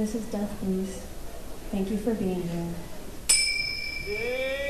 This is Death Booth. Thank you for being here.